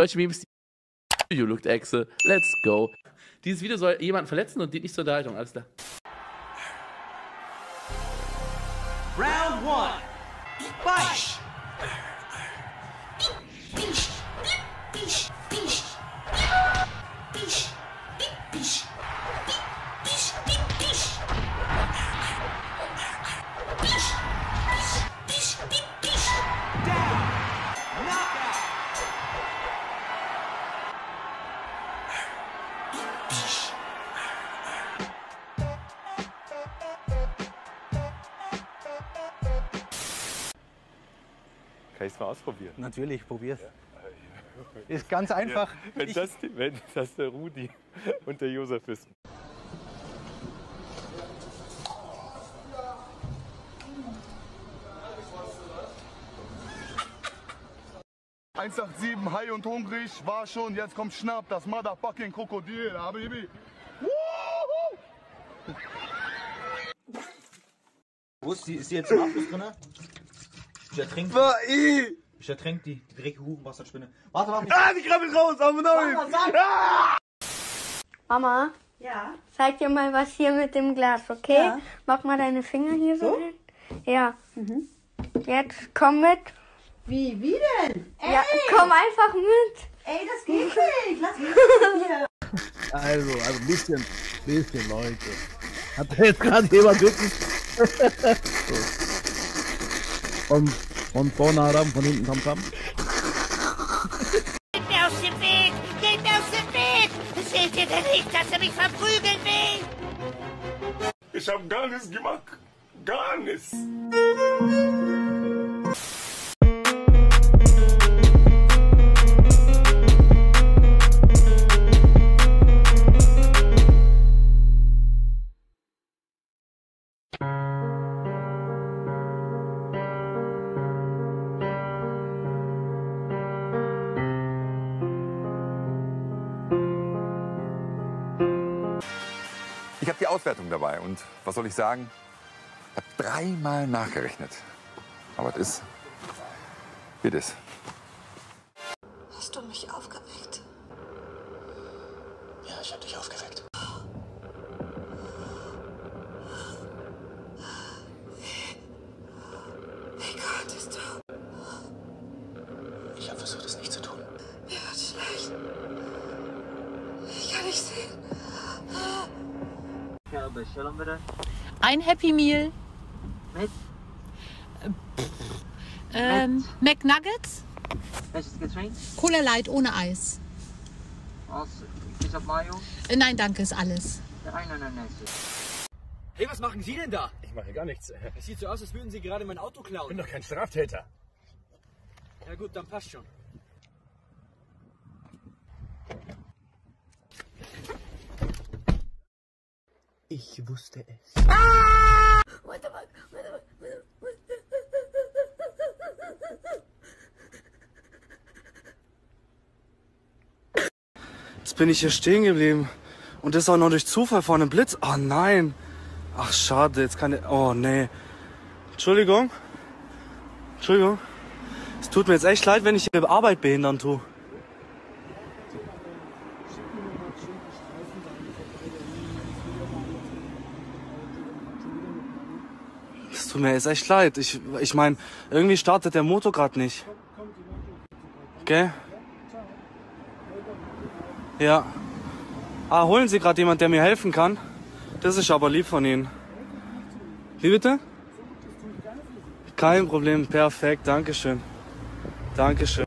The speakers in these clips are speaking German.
Deutsche Memes, You looked Exe. Let's go. Dieses Video soll jemanden verletzen und dient nicht zur Unterhaltung. Alles klar. Round one. Fight! Mal ausprobieren? Natürlich, probier's. Ist ganz einfach. Wenn, das, wenn das der Rudi und der Josef ist. Ich 187, high und hungrig, war schon, jetzt kommt Schnapp, das Motherfucking Krokodil, Habibi. Wuhu! Wo ist die? Ist die jetzt im Abfluss drin? Ich ertränke War ich! ertränk die, die dreckige Hurenwasserspinne. Warte, warte. Ah, die krabbelt raus, aber nein! Mama, Ja. zeig dir mal was hier mit dem Glas, okay? Ja. Mach mal deine Finger hier so, hin. Ja. Jetzt komm mit. Wie, wie denn? Ey, Ja, komm einfach mit. ey, das geht nicht. Lass mich hier. Also, also ein bisschen, bisschen, Leute. Hat da jetzt gerade jemand wirklich. so. Von, von vorne Aram, von hinten Tam Tam. Geht mir aus dem Weg! Geht mir aus dem Weg! Seht ihr denn nicht, dass er mich verprügeln will? Ich hab gar nichts gemacht. Gar nichts. Ich habe die Auswertung dabei und was soll ich sagen? Ich habe dreimal nachgerechnet. Aber das ist, wie das. Hast du mich aufgeweckt? Ja, ich hab dich aufgeweckt. Wie konntest du? Ich habe versucht, es nicht zu tun. Mir wird schlecht. Ich kann nicht sehen. Ein Happy Meal. Mit? Ähm, McNuggets? Welches Getränk? Cola Light ohne Eis. Aus Ketchup Mayo? Äh, nein, danke, ist alles. Nein, nein, nein, nein. Hey, was machen Sie denn da? Ich mache gar nichts. Es sieht so aus, als würden Sie gerade mein Auto Ich klauen. bin doch kein Straftäter. Ja gut, dann passt schon. Ich wusste es. Jetzt bin ich hier stehen geblieben. Und das auch noch durch Zufall vor einem Blitz. Oh nein. Ach schade, jetzt kann ich. Oh nee. Entschuldigung. Entschuldigung. Es tut mir jetzt echt leid, wenn ich Ihre Arbeit behindern tue. Mir jetzt echt leid. Ich, ich meine, irgendwie startet der Motor gerade nicht. Gell? Ja. Ah, holen Sie gerade jemand, der mir helfen kann? Das ist aber lieb von Ihnen. Wie bitte? Kein Problem, perfekt, Dankeschön. Dankeschön.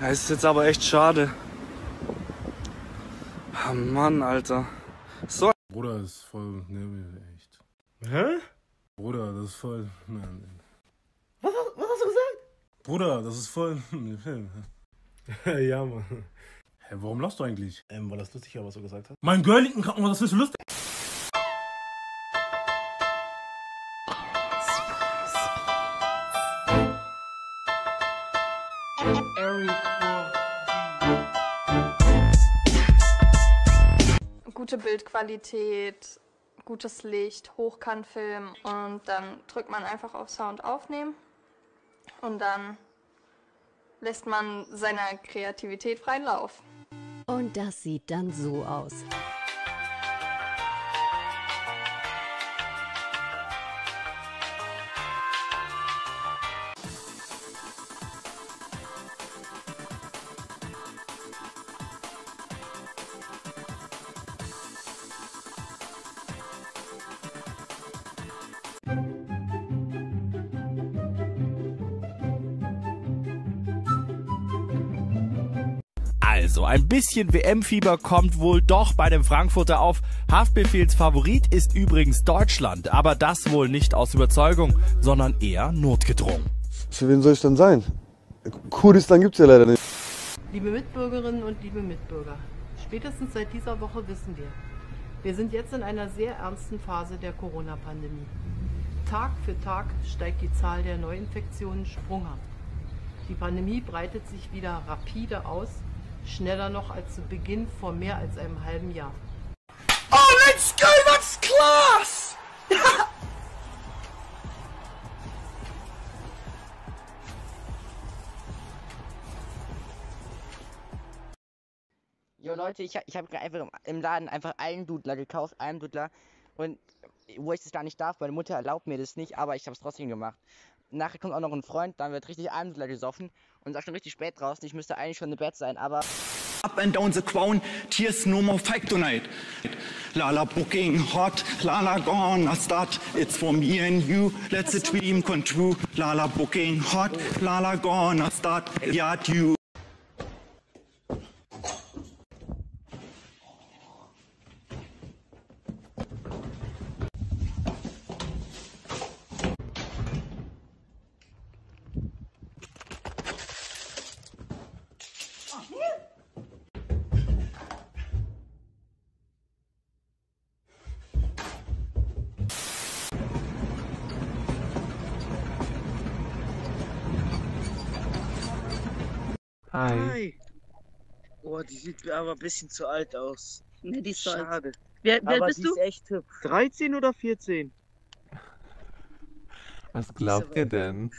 Ja, es ist jetzt aber echt schade. Ah, Mann, Alter. So. Bruder, das ist voll nervig, echt. Hä? Bruder, das ist voll. Nein, Was, was hast du gesagt? Bruder, das ist voll. ja, Mann. Hä, warum lachst du eigentlich? Ähm, weil das lustig war, was du gesagt hast. Mein Girl liegt im Krankenhaus, das ist so lustig. Gute Bildqualität, gutes Licht, Hochkantfilm und dann drückt man einfach auf Sound aufnehmen und dann lässt man seiner Kreativität freien Lauf. Und das sieht dann so aus. Also, ein bisschen WM-Fieber kommt wohl doch bei dem Frankfurter auf. Haftbefehls Favorit ist übrigens Deutschland, aber das wohl nicht aus Überzeugung, sondern eher notgedrungen. Für wen soll ich denn sein? Kurdistan gibt's ja leider nicht. Liebe Mitbürgerinnen und liebe Mitbürger, spätestens seit dieser Woche wissen wir, wir sind jetzt in einer sehr ernsten Phase der Corona-Pandemie. Tag für Tag steigt die Zahl der Neuinfektionen sprunghaft. Die Pandemie breitet sich wieder rapide aus, schneller noch als zu Beginn vor mehr als einem halben Jahr. Oh, let's go! That's class! Jo Leute, ich, ich habe einfach im, Laden einfach einen Dudler gekauft, einen Dudler. Und wo ich das gar nicht darf, meine Mutter erlaubt mir das nicht, aber ich habe es trotzdem gemacht. Nachher kommt auch noch ein Freund, dann wird richtig ein Dudler gesoffen und ist auch schon richtig spät draußen. Ich müsste eigentlich schon im Bett sein, aber. Up and down the crown, tears no more fight tonight. Lala booking hot, Lala gonna start. It's for me and you, let's a dream come true. Lala booking hot, Lala gonna start. Yeah, you. Hi. Oh, die sieht aber ein bisschen zu alt aus. Nee, die ist zu alt. Schade. Wer- wer aber bist die du? Ist echt hübsch. 13 oder 14? Was glaubt ihr denn?